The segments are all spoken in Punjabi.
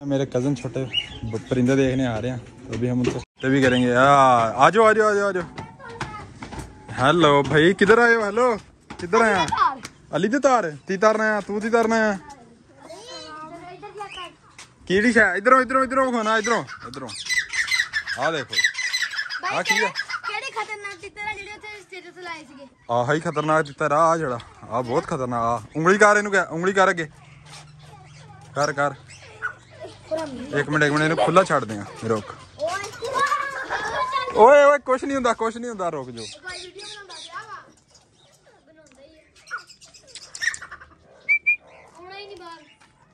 मेरे कजन छोटे ब- परिंदे देखने आ रहे हैं तो भी हम उनसे तो भी करेंगे आ आ जाओ आ जाओ आ जाओ आ जाओ हेलो भाई किधर आए हो हेलो किधर आए अली दी तार ती तारना है तू ती तारना है ਕਿਹੜੀ ਸ਼ਾ ਇਧਰੋਂ ਇਧਰੋਂ ਇਧਰੋਂ ਖਾਣਾ ਇਧਰੋਂ ਇਧਰੋਂ ਆ ਦੇਖੋ ਆ ਕੀ ਆ ਕਿਹੜੇ ਖਤਰਨਾਕ ਚਿੱਤਰ ਆ ਜਿਹੜੇ ਉੱਥੇ ਸਟੇਟਸ ਲਾਏ ਸੀਗੇ ਆਹ ਹੀ ਖਤਰਨਾਕ ਦਿੱਤਾ ਰਾ ਆ ਜਿਹੜਾ ਆ ਬਹੁਤ ਖਤਰਨਾਕ ਆ ਉਂਗਲੀ ਕਰ ਇਹਨੂੰ ਕਹਿ ਉਂਗਲੀ ਕਰ ਅੱਗੇ ਕਰ ਕਰ ਇੱਕ ਮਿੰਟ ਇੱਕ ਮਿੰਟ ਇਹਨੂੰ ਖੁੱਲਾ ਛੱਡ ਦੇ ਆ ਰੁਕ। ਓਏ ਓਏ ਕੁਛ ਨਹੀਂ ਹੁੰਦਾ ਕੁਛ ਨਹੀਂ ਹੁੰਦਾ ਰੁਕ ਜੋ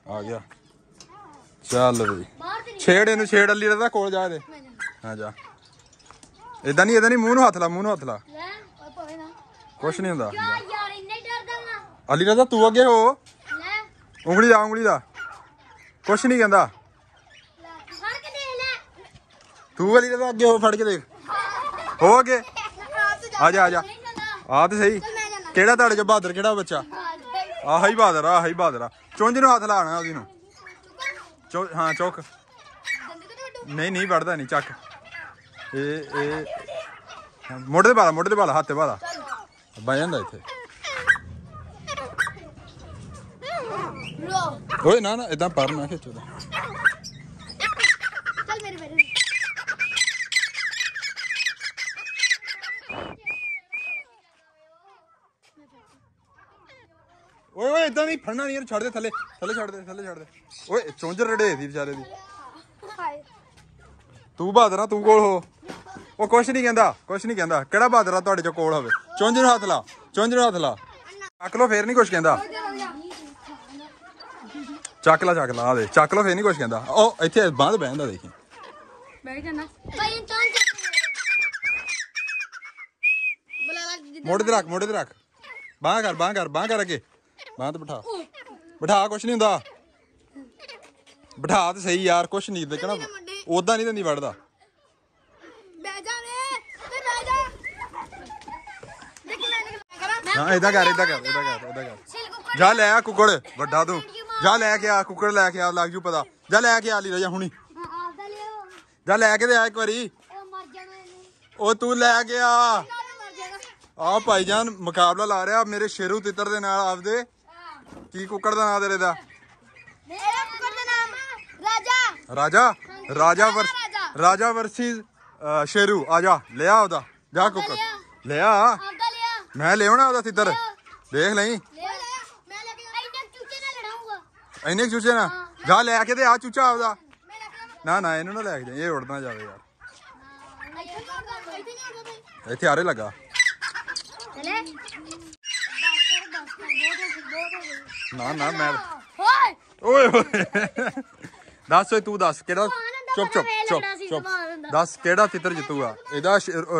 ਵਾ ਆ ਗਿਆ। ਚੱਲ ਨਹੀਂ ਛੇੜ ਇਹਨੂੰ ਛੇੜ ਅਲੀ ਦਾ ਕੋਲ ਜਾ ਜਾਣਾ। ਹਾਂ ਜਾ। ਇਦਾਂ ਨਹੀਂ ਇਦਾਂ ਨਹੀਂ ਮੂੰਹ ਨੂੰ ਹੱਥ ਲਾ ਮੂੰਹ ਨੂੰ ਹੱਥ ਲਾ। ਲੈ ਕੁਛ ਨਹੀਂ ਹੁੰਦਾ। ਵਾ ਅਲੀ ਦਾ ਤੂੰ ਅੱਗੇ ਹੋ। ਲੈ। ਉਂਗਲੀ ਦਾ ਉਂਗਲੀ ਦਾ ਕੁਛ ਨਹੀਂ ਕਹਿੰਦਾ। ਲੈ ਲੈ ਤੂੰ ਅਲੀ ਦਾ ਅੱਗੇ ਹੋ ਫੜ ਕੇ ਦੇਖ। ਹੋ ਅੱਗੇ? ਆ ਜਾ ਆ ਜਾ। ਆ ਤੇ ਸਹੀ। ਕਿਹੜਾ ਤੁਹਾਡੇ ਚ ਬਹਾਦਰ ਕਿਹੜਾ ਬੱਚਾ? ਆਹ ਹੀ ਬਹਾਦਰ ਆਹ ਹੀ ਬਹਾਦਰ ਆ। ਚੁੰਝ ਨੂੰ ਹੱਥ ਲਾਣਾ ਉਹਦੀ ਨੂੰ। ਚੋ ਹਾਂ ਚੁੱਕ। ਨਹੀਂ ਨਹੀਂ ਵੜਦਾ ਨਹੀਂ ਚੱਕ। ਇਹ ਇਹ। ਮੋਢੇ ਤੇ ਬਾਲਾ ਮੋਢੇ ਤੇ ਬਾਲਾ ਹੱਥ ਤੇ ਬਾਲਾ ਬਹਿ ਜਾਂਦਾ ਇੱਥੇ। ਓਏ ਨਾ ਨਾ ਇਦਾਂ ਪਰ ਨਾ ਖਿੱਚੋ ਦਾ ਚੱਲ ਮੇਰੇ ਮੇਰੇ ਓਏ ਓਏ ਇਦਾਂ ਨਹੀਂ ਫੜਨਾ ਨਹੀਂ ਯਾਰ ਛੱਡ ਦੇ ਥੱਲੇ ਥੱਲੇ ਛੱਡ ਦੇ ਥੱਲੇ ਛੱਡ ਦੇ। ਓਏ ਚੁੰਝ ਰੜੇ ਦੀ ਵਿਚਾਰੇ ਦੀ। ਹਾਏ। ਤੂੰ ਬਹਾਦਰ ਆ ਤੂੰ ਕੋਲ ਹੋ। ਉਹ ਕੁਛ ਨਹੀਂ ਕਹਿੰਦਾ ਕੁਛ ਨਹੀਂ ਕਹਿੰਦਾ। ਕਿਹੜਾ ਬਹਾਦਰ ਆ ਤੁਹਾਡੇ ਚ ਕੋਲ ਹੋਵੇ? ਚੁੰਝ ਨੂੰ ਹੱਥ ਲਾ ਚੁੰਝ ਨੂੰ ਹੱਥ ਲਾ। ਚੱਕ ਲੋ ਫੇਰ ਨਹੀਂ ਕੁਛ ਕਹਿੰਦਾ। ਚੱਕ ਲਾ ਚੱਕ ਲਾ ਆ ਦੇ। ਚੱਕ ਲੋ ਫੇਰ ਨਹੀਂ ਕੁਛ ਕਹਿੰਦਾ। ਉਹ ਇੱਥੇ ਬਾਂਧ ਬਹਿੰਦਾ ਦੇਖੀ। ਬੈਠ ਜਾਣਾ ਭਾਈ ਤਾਂ ਜਿੱਦਾਂ ਰੱਖ ਮੋਢੇ ਤੇ ਰੱਖ। ਬਾਂਹ ਕਰ ਬਾਂਹ ਕਰ ਬਾਂਹ ਕਰ ਅੱਗੇ। ਬਾਂਹ ਤੇ ਬਿਠਾ। ਬਿਠਾ ਕੁਛ ਨਹੀਂ ਹੁੰਦਾ। ਬਿਠਾ ਤੇ ਸਹੀ ਯਾਰ ਕੁਛ ਨਹੀਂ ਦੇਖਣਾ ਉਦਾਂ ਨਹੀਂ ਦਿੰਦੀ ਵੜਦਾ। ਬਹਿ ਜਾ ਰੇ ਤੇ ਬਹਿ ਜਾ। ਦੇਖ ਲੈ ਨਿਕਲ ਕਰਾਂ। ਹਾਂ ਇਦਾਂ ਕਰ ਇਦਾਂ ਕਰ ਇਦਾਂ ਕਰ ਇਦਾਂ ਕਰ। ਜਾ ਲੈ ਆ ਕੁੱਕੜ ਵੱਡਾ ਤੂੰ। ਜਾ ਲੈ ਕੇ ਆ ਕੁੱਕੜ ਲੈ ਕੇ ਆ ਲੱਗ ਜੂ ਪਤਾ। ਜਾ ਲੈ ਕੇ ਆ ਲਈ ਰਜਾ ਹੁਣੀ। ਜਾ ਲੈ ਕੇ ਤੇ ਆ ਇੱਕ ਵਾਰੀ। ਉਹ ਤੂੰ ਲੈ ਕੇ ਆ। ਆ ਭਾਈਜਾਨ ਮੁਕਾਬਲਾ ਲਾ ਰਿਹਾ ਮੇਰੇ ਸ਼ੇਰੂ ਤਿੱਤਰ ਦੇ ਨਾਲ ਆਪਦੇ। ਕੀ ਕੁੱਕੜ ਦਾ ਨਾਂ ਤੇਰੇ ਦਾ? ਮੇਰਾ ਕੁੱਕੜ ਦਾ ਨਾਮ ਰਾਜਾ। ਰਾਜਾ? ਰਾਜਾ ਵਰ ਰਾਜਾ। ਰਾਜਾ ਵਰਸੀ ਸ਼ੇਰੂ। ਆ ਜਾ ਲਿਆ ਉਹਦਾ। ਜਾ ਕੁੱਕੜ। ਲਿਆ। ਆਪਦਾ ਲਿਆ। ਮੈਂ ਲਿਆਉਣਾ ਉਹਦਾ ਤਿੱਤਰ ਦੇਖ ਲਈ। ਲੈ ਲੈ ਮੈਂ ਲੈ ਕੇ ਇੰਨੇ ਚੂਚੇ ਨਾ ਜਾ ਲੈ ਕੇ ਤੇ ਆ ਚੂਚਾ ਆਪਦਾ ਨਾ ਨਾ ਇਹਨੂੰ ਨਾ ਲੈ ਕੇ ਜਾ ਇਹ ਉੜਨਾ ਜਾਵੇ ਯਾਰ। ਇੱਥੇ ਆਰੇ ਲੱਗਾ ਚਲੇ ਡਾਕਟਰ ਡਾਕਟਰ ਬਹੁਤ ਬਹੁਤ ਨਾ ਨਾ ਮੈਂ ਹੋਏ ਓਏ! ਓਏ ਦੱਸ ਓਏ ਤੂੰ ਦੱਸ ਕਿਹੜਾ ਚੁੱਪ ਚੁੱਪ ਚੁੱਪ ਚੁੱਪ। ਦੱਸ ਕਿਹੜਾ ਤਿੱਤਰ ਜਿੱਤੂਗਾ? ਇਹਦਾ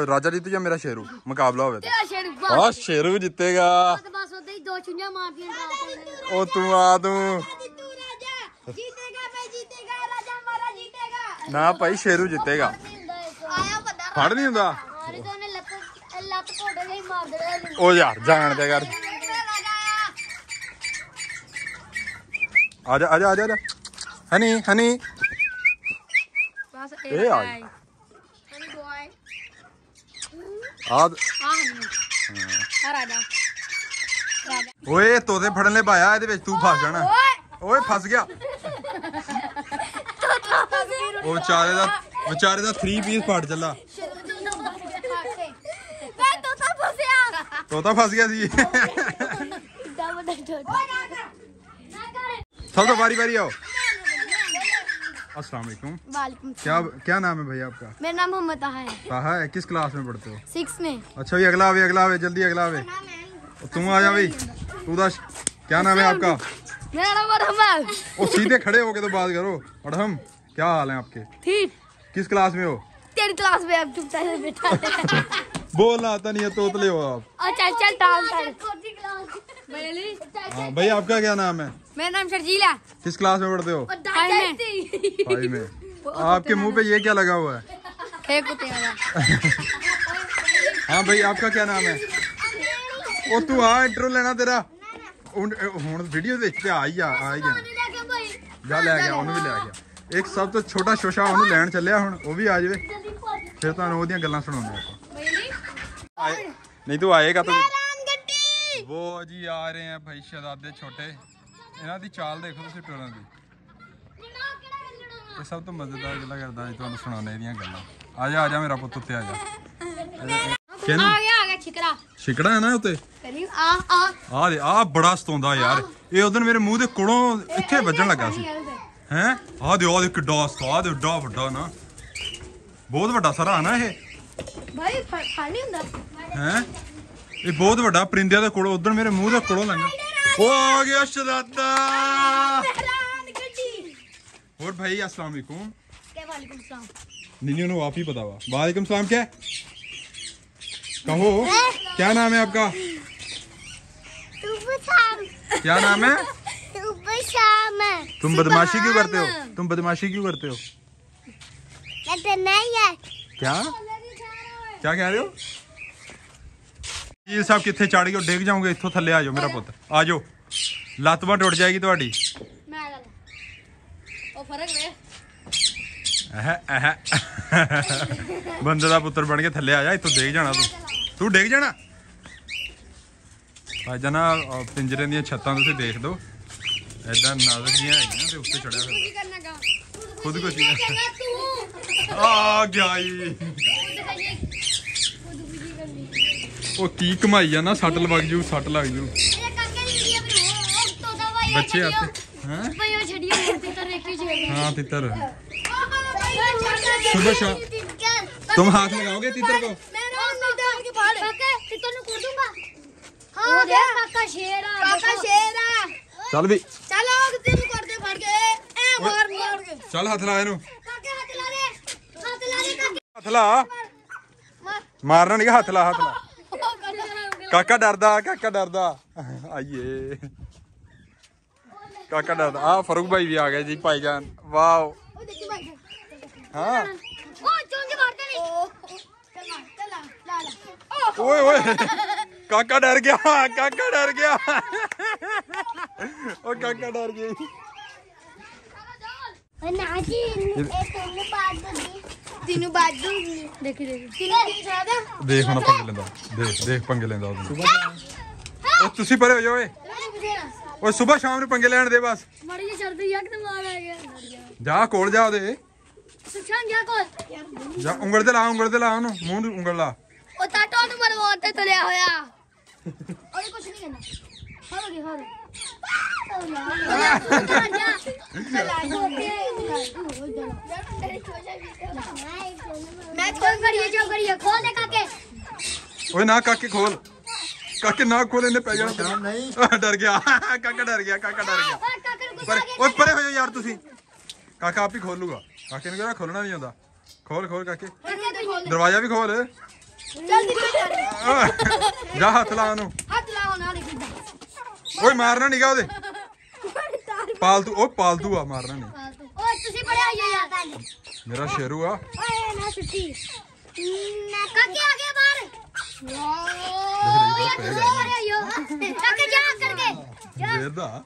ਰਾਜਾ ਜਿੱਤੂ ਜਾਂ ਮੇਰਾ ਸ਼ੇਰੂ। ਮੁਕਾਬਲਾ ਹੋਵੇ ਤੇਰਾ ਸ਼ੇਰ ਬਾਤ ਆ ਸ਼ੇਰੂ ਜਿੱਤੇਗਾ। ਤੇ ਬਸ ਉਦਾਂ ਹੀ ਦੋ ਚੁੰਝਾਂ ਮਾਰਦੀਆਂ ਡਰਾਤੇ ਉਹ ਤੂੰ ਆ ਤੂੰ। ਜਿੱਤੂ ਰਾਜਾ। ਜੀਤੇਗਾ ਮੈਂ ਜੀਤੇਗਾ ਰਾਜਾ ਮਾਰਾ ਜੀਤੇਗਾ। ਨਾ ਭਾਈ ਸ਼ੇਰੂ ਜਿੱਤੇਗਾ। ਫੜ ਨਹੀਂ ਹੁੰਦਾ ਤਾਂ। ਉਹ ਯਾਰ ਜਾਣ ਦੇ ਕਰ ਰਾਜਾ ਆਇਆ ਆ ਜਾ ਆ ਜਾ ਆ ਜਾ, ਹਨੀ ਹਨੀ। ਬਸ ਇਹ ਆ ਗਈ। ਹਨੀ ਬੋਏ ਆ ਆ ਹਨੀ। ਆ ਰਾਜਾ। ਰਾਜਾ। ਓਏ ਤੋਤੇ ਫੜਨ ਲੈ ਪਾਇਆ ਇਹਦੇ ਵਿੱਚ ਤੂੰ ਫਸ ਜਾਣਾ। ਓਏ ਫਸ ਗਿਆ। ਉਹ ਵਿਚਾਰੇ ਦਾ ਵਿਚਾਰੇ ਦਾ 3 ਪੀਸ ਫੜ ਚੱਲਾ। ਮੈਂ ਤੋਤਾ ਫਸਿਆ। ਤੋਤਾ ਫਸ ਗਿਆ ਸੀ। सब तो बारी बारी आओ। अस्सलाम वालेकुम। वालेकुम क्या क्या नाम है भैया आपका? मेरा नाम मोहम्मद ताहा है। कहा है? किस क्लास में पढ़ते हो? सिक्स में। अच्छा भाई अगला आवे अगला आवे जल्दी अगला आवे। तुम आ जा भाई। तू दस। क्या नाम है आपका? मेरा नाम अरहम ओ सीधे खड़े होके तो बात करो। अड़हम क्या हाल है आपके? ठीक। किस क्लास में हो? तेरी क्लास में अब चुपता है बेटा बोलना आता नहीं है तोतले हो आप। और चल मेरी हाँ? भाई आपका क्या नाम है? मेरा नाम शर्जीला किस क्लास में पढ़ते हो फाइव भाई में आपके मुंह पे ये क्या लगा हुआ है है कुत्ते वाला हाँ भाई आपका क्या नाम है ਉਹ ਤੂੰ ਆ ਇੰਟਰੋ ਲੈਣਾ ਤੇਰਾ ਹੁਣ ਹੁਣ ਵੀਡੀਓ ਦੇਖ ਕੇ ਆ ਹੀ ਆ ਆ ਹੀ ਗਿਆ ਜਾ ਲੈ ਗਿਆ ਉਹਨੂੰ ਵੀ ਲੈ ਗਿਆ ਇੱਕ ਸਭ ਤੋਂ ਛੋਟਾ ਸ਼ੋਸ਼ਾ ਉਹਨੂੰ ਲੈਣ ਚੱਲਿਆ ਹੁਣ ਉਹ ਵੀ ਆ ਜਾਵੇ ਫਿਰ ਤੁਹਾਨੂੰ ਉਹਦੀਆਂ ਗੱਲਾਂ ਸੁਣਾਉਂਦੇ ਆਪਾਂ ਮੇਰੀ ਆਏ ਨਹੀਂ ਤੂੰ ਆਏਗਾ ਤਾਂ ਐਲਾਨ ਗੱਡੀ वो जी आ रहे हैं भाई शहजादे छोटे ਇਹਨਾਂ ਦੀ ਚਾਲ ਦੇਖੋ ਤੁਸੀਂ ਟੋਰਾਂ ਦੀ। ਇਹ ਸਭ ਤੋਂ ਮਜ਼ੇਦਾਰ ਗੱਲਾਂ ਕਰਦਾ ਜੀ ਤੁਹਾਨੂੰ ਸੁਣਾਉਣੇ ਇਹਦੀਆਂ ਗੱਲਾਂ। ਆ ਜਾ ਆ ਜਾ ਮੇਰਾ ਪੁੱਤ ਉੱਤੇ ਆ ਜਾ। ਕਿਹਨੂੰ ਆ ਗਿਆ ਆ ਗਿਆ ਛਿਕਰਾ ਛਿਕੜਾ ਹੈ ਨਾ ਉੱਤੇ ਆ ਆ। ਆ ਦੇ ਆ ਬੜਾ ਸਤੋਂਦਾ ਯਾਰ। ਇਹ ਉਦੋਂ ਮੇਰੇ ਮੂੰਹ ਦੇ ਕੋਲੋਂ ਇੱਥੇ ਵੱਜਣ ਲੱਗਾ ਸੀ। ਹੈ? ਆ ਦੇ ਆ ਦੇ ਕਿੱਡਾ ਸਵਾਦ ਏਡਾ ਵੱਡਾ ਨਾ। ਬਹੁਤ ਵੱਡਾ ਸਰਾ ਨਾ ਇਹ। ਭਾਈ ਫੜ ਨਹੀਂ ਹੁੰਦਾ। ਹੈ? ਇਹ ਬਹੁਤ ਵੱਡਾ ਪਰਿੰਦਿਆਂ ਦੇ ਕੋਲੋਂ ਉਦੋਂ ਮੇਰੇ ਮੂੰਹ ਦੇ ਕੋਲੋਂ ਲੰਘਾ और भाई अस्सलाम वालेकुम। नहीं आप ही बतावा। वालेकुम सलाम क्या? कहो क्या नाम है आपका? क्या नाम है? तुम बदमाशी क्यों करते हो? तुम बदमाशी क्यों करते हो? नहीं है। क्या? क्या कह रहे हो? ਜੀ ਸਾਹਿਬ ਕਿੱਥੇ ਚੜ ਗਏ ਹੋ? ਡਿੱਗ ਜਾਓਗੇ ਇੱਥੋਂ ਥੱਲੇ ਆ ਜਾਓ ਮੇਰਾ ਪੁੱਤ। ਆ ਜਾਓ। ਲੱਤ ਬਾਂਹ ਟੁੱਟ ਜਾਏਗੀ ਤੁਹਾਡੀ। ਮੈਂ ਗੱਲ ਉਹ ਫ਼ਰਕ ਵੇ। ਐਹ ਐਹ ਬੰਦੇ ਦਾ ਪੁੱਤਰ ਬਣ ਕੇ ਥੱਲੇ ਆ ਜਾ ਇੱਥੋਂ ਡਿੱਗ ਜਾਣਾ ਤੂੰ। ਤੂੰ ਡਿੱਗ ਜਾਣਾ? ਆ ਜਾਣਾ ਅਹ, ਪਿੰਜਰੇ ਦੀਆਂ ਛੱਤਾਂ ਤੁਸੀਂ ਦੇਖ ਦਿਓ ਐਦਾਂ ਨਾਜ਼ੁਕ ਜਿਹੀਆਂ ਹੈਗੀਆਂ ਤੇ ਉੱਤੇ ਚੜਿਆ ਕੀ ਕਰਨਾ ਗਾ? ਖੁਦ ਕਹਿੰਦਾ ਤੂੰ? ਆ ਗਿਆ ਈ ਖੁਦ ਕਰੀਏ ਖੁਦ ਵੀ ਕਰਨੀ ਉਹ ਕੀ ਕਮਾਈ ਜਾਂਦਾ ਸੱਟ ਲੱਗ ਜੂ ਸੱਟ ਲੱਗ ਜੂ ਇਹ ਕਾਕੇ ਦੀ ਵੀਡੀਓ ਬਣਾਓ ਉਹ ਤੋਤਾ ਭਾਈ ਬੱਚੇ ਆਤੇ ਹਾਂ ਭਾਈ ਉਹ ਛੱਡੀਓ ਤੇ ਤਾਂ ਰੇਕੀ ਛੇੜ हाँ तितर सुबह शाम। तुम तुम हाथ लगाओगे तितर को मैं ना डाल के फाड़ काका तितर नु कर दूंगा हां दे काका शेर आ काका शेर आ ਚੱਲ ਵੀ चलो तेरे कर दे फाड़ के ए मार मार के ਚੱਲ ਹੱਥ ਲਾ ਇਹਨੂੰ काके हाथ ला दे हाथ ला दे काके ਹੱਥ ਲਾ मार ਮਾਰਨਾ ਨਹੀਂ ਹੱਥ ਲਾ ਹੱਥ ਲਾ काका ਕਾਕਾ ਡਰਦਾ ਕਾਕਾ ਡਰਦਾ। ਆਈਏ। ਕਾਕਾ ਡਰਦਾ। ਆ ਫਰੂਕ ਭਾਈ ਵੀ ਆ ਗਿਆ ਜੀ ਭਾਈ ਜਾਨ। ਵਾਓ। ਓਏ ਓਏ। ਕਾਕਾ ਡਰ ਗਿਆ ਕਾਕਾ ਡਰ ਗਿਆ। ਉਹ ਕਾਕਾ ਡਰ ਗਿਆ। ਨਾ ਜੀ ਇਹ ਤੈਨੂੰ ਪਾੜ ਦਿੱਤੀ ਦੇਖ ਹੁਣ ਪੰਗੇ ਲੈਂਦਾ। ਦੇਖ ਦੇਖ ਪੰਗੇ ਲੈਂਦਾ ਉਹ ਉਹ ਤੁਸੀਂ ਪਰੇ ਹੋ ਜਾਓ ਓਏ। ਓਏ ਸਵੇਰ ਸ਼ਾਮ ਨੂੰ ਪੰਗੇ ਲੈਣ ਦੇ ਬਸ। ਜਾ ਕੋਲ ਜਾ ਉਹਦੇ। ਜਾ ਉਂਗਲ ਤੇ ਲਾ ਉਂਗਲ ਤੇ ਲਾ ਉਹਨੂੰ। ਮੂੰਹ ਨੂੰ ਉਂਗਲ ਲਾ। ਉਹ ਟਾਟੋ ਨੂੰ ਮਰਵਾਉਣ ਤੇ ਹੋਇਆ। ਉਹਨੇ ਕੁਝ ਨਹੀਂ ਕਰਨਾ ਹੋ ਗਿਆ ਹੋ मैं खोल करिए जो करिए खोल दे काके ਓਏ ਨਾ ਕਾਕੇ ਖੋਲ ਕਾਕੇ ਨਾ ਖੋਲ ਇਹਨੇ ਪੈ ਜਾਣਾ ਨਹੀਂ ਡਰ ਗਿਆ ਕਾਕਾ ਡਰ ਗਿਆ ਕਾਕਾ ਡਰ ਗਿਆ और काके को ਪਰ ਓਏ ਪਰੇ ਹੋ ਜਾ ਯਾਰ ਤੁਸੀਂ ਕਾਕਾ ਆਪ ਹੀ ਖੋਲੂਗਾ ਕਾਕੇ ਨੂੰ ਕਹਿੰਦਾ ਖੋਲਣਾ ਨਹੀਂ ਆਉਂਦਾ ਖੋਲ ਖੋਲ ਕਾਕੇ काके खोल ਦਰਵਾਜ਼ਾ ਵੀ ਖੋਲ चल दिखा ਓਏ, ਜਾ ਹੱਥ ਲਾ ਉਹਨੂੰ हाथ लाओ ना देखी ਓਏ ਮਾਰਨਾ ਨਹੀਂਗਾ ਉਹਦੇ। ਪਾਲਤੂ ਉਹ ਪਾਲਤੂ ਆ ਮਾਰਨਾ ਨਹੀਂ ਓਏ ਤੁਸੀਂ ਬੜੇ ਆਈਏ ਯਾਰ ਮੇਰਾ ਸ਼ੇਰੂ ਆ। ਓਏ ਨਾ ਸੁੱਤੀ। ਨਾ ਕਾਕੇ ਆ ਗਿਆ ਬਾਹਰ। ਓਏ ਤੂੰ ਹੋ ਰਿਹਾ ਯੋ ਕਾਕੇ ਜਾ ਕਰਕੇ ਜਾ। ਵੇਦਾ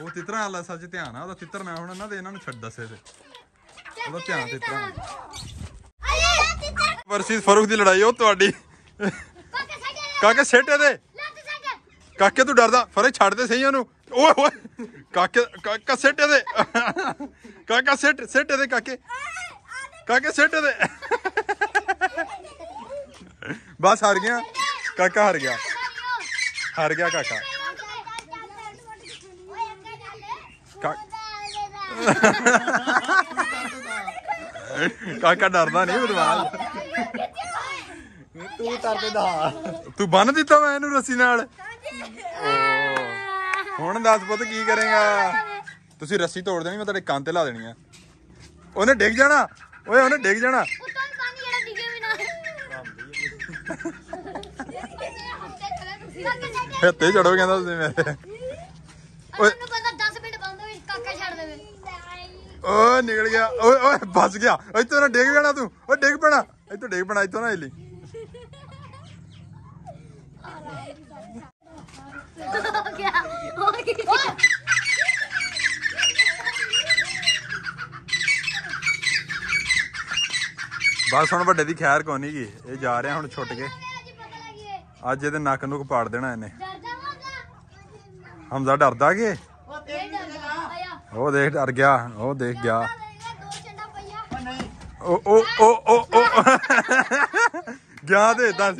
ਉਹ ਤਿਤਰਾਂ ਵਾਲਾ ਸੱਚ ਧਿਆਨ ਆ ਉਹਦਾ ਤਿੱਤਰ ਮੈਂ ਹੁਣ ਇਹਨਾਂ ਦੇ ਇਹਨਾਂ ਨੂੰ ਛੱਡ ਦੱਸੇ ਤੇ। ਉਹਦਾ ਧਿਆਨ ਤਿਤਰਾਂ ਵਰਸਿਸ ਫਰੂਖ ਦੀ ਲੜਾਈ ਉਹ ਤੁਹਾਡੀ। ਕਾਕੇ ਸਿੱਟ ਦੇ। ਕਾਕੇ ਤੂੰ ਡਰਦਾ ਫਰੇ ਛੱਡ ਦੇ ਸਹੀ ਉਹਨੂੰ। ਓਏ ਹੋਏ ਕਾਕੇ ਕਾਕਾ ਸਿੱਟ ਦੇ ਕਾਕਾ ਸਿੱਟ ਸਿੱਟ ਦੇ ਕਾਕੇ। ਕਾਕੇ ਸਿੱਟ ਦੇ ਬਸ ਹਾਰ ਗਿਆ। ਕਾਕਾ ਹਾਰ ਗਿਆ। ਹਾਰ ਗਿਆ ਕਾਕਾ ਕਾਕਾ ਡਰਦਾ ਨਹੀਂ ਬਦਮਾਸ਼। ਤੂੰ ਕਰਦੇ ਦਾ। ਤੂੰ ਬੰਨ ਦਿੱਤਾ ਮੈਂ ਇਹਨੂੰ ਰੱਸੀ ਨਾਲ? ਹੁਣ ਦੱਸ ਪੁੱਤ ਕੀ ਕਰੇਗਾ? ਤੁਸੀਂ ਰੱਸੀ ਤੋੜ ਦੇਣੀ ਮੈਂ ਤੁਹਾਡੇ ਕੰਨ ਤੇ ਲਾ ਦੇਣੀ ਆ। ਉਹਨੇ ਡਿੱਗ ਜਾਣਾ। ਓਏ ਉਹਨੇ ਡਿੱਗ ਜਾਣਾ। ਹੱਤੇ ਚੜੋ ਕਹਿੰਦਾ ਤੁਸੀਂ ਮੇਰੇ। ਓਏ। ਓਏ ਨਿਕਲ ਗਿਆ। ਓਏ ਓਏ ਫਸ ਗਿਆ। ਇੱਥੋਂ ਨਾ ਡਿੱਗ ਜਾਣਾ ਤੂੰ। ਓਏ ਡਿੱਗ ਪੈਣਾ। ਇੱਥੋਂ ਡਿੱਗ ਪੈਣਾ ਇੱਥੋਂ ਨਾ ਹਿੱਲੀ। ਹੋ ਗਿਆ ਵੱਡੇ ਦੀ ਖੈਰ ਕੋਈ ਨਹੀਂ ਇਹ ਜਾ ਰਿਹਾ ਹੁਣ ਛੁੱਟ ਕੇ। ਅੱਜ ਇਹਦੇ ਨੱਕ ਨੂੰ ਪਾੜ ਦੇਣਾ ਇਹਨੇ। ਹਮਜ਼ਾ ਡਰਦਾ ਕਿ? ਉਹ ਦੇਖ ਡਰ ਗਿਆ, ਉਹ ਦੇਖ ਗਿਆ। ਉਹ ਉਹ ਉਹ ਉਹ। ਗਿਆ ਦੇ ਦੱਸ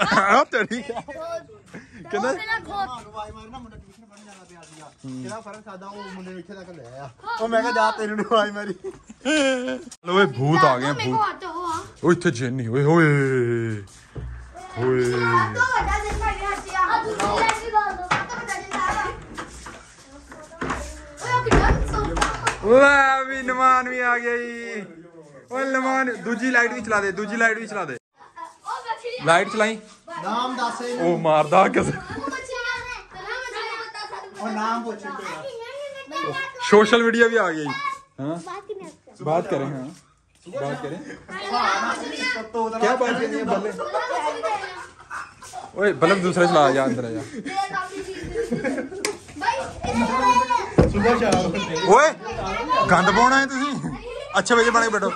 ਲਾਉਂਦਾ ਆ। ਤੇਰੀ ਕਹਿੰਦਾ ਮੇਰਾ ਖੋਤ। ਆਵਾਜ਼ ਮਾਰੀ ਨਾ ਮੁੰਡਾ ਟਿਊਸ਼ਨ ਪੜ੍ਹਨ ਜਾਣਾ ਪਿਆ ਸੀਗਾ। ਕਿਹੜਾ ਫ਼ਰਕ ਸਾਦਾ ਉਹ ਮੁੰਡੇ ਨੂੰ ਇੱਥੇ ਤੱਕ ਲੈ ਆਇਆ ਉਹ ਮੈਂ ਕਿਹਾ ਜਾ ਤੈਨੂੰ ਨੂੰ ਆਵਾਜ਼ ਮਾਰੀ। ਲੋ ਏ ਭੂਤ ਆ ਗਏ ਭੂਤ। ਉਹ ਇੱਥੇ ਜੈਨੀ ਓਏ ਹੋਏ। ਵੀ ਨਮਾਨ ਵੀ ਆ ਗਿਆ ਜੀ। ਓਏ ਨਮਾਨ ਦੂਜੀ ਲਾਈਟ ਵੀ ਚਲਾ ਦੇ ਦੂਜੀ ਲਾਈਟ ਵੀ ਚਲਾ ਦੇ। लाइट चलाई। ਨਾਮ ਦੱਸ ਇਹਨੂੰ ਉਹ ਮਾਰਦਾ ਕਿਸੇ ਉਹ ਨਾਮ ਪੁੱਛ ਤੇਰਾ बात करें हाँ। बात करें। क्या बात करें? बल्ले। ओए बल्ले दूसरे चला जा अंदर जा। ओए गंद पाना है तुम अच्छे बजे बने बैठो।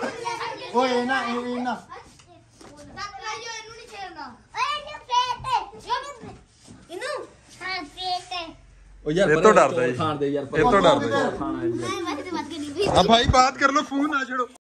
ओए ना ए ना। ਉਹ ਯਾਰ ਇਹ ਤੋਂ ਡਰਦਾ ਜੀ। ਇਹ ਤੋਂ ਡਰਦਾ ਹਾਂ ਭਾਈ ਬਾਤ ਕਰ ਲੋ ਫੋਨ ਆ ਛੱਡੋ।